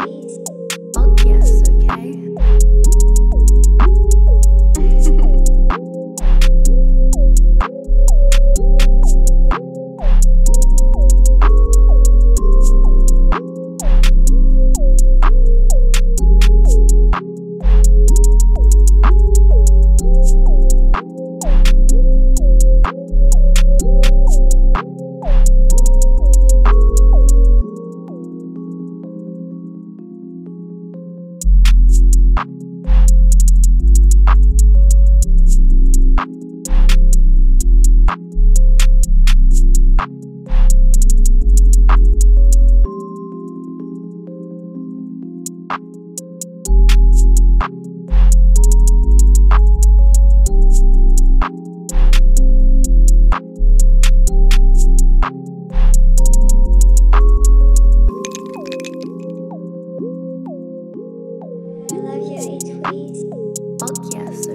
Okay. Sweet. Oh, yes.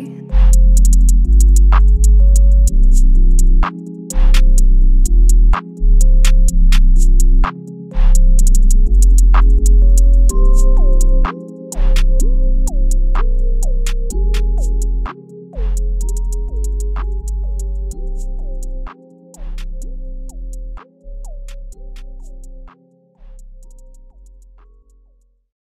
Bye.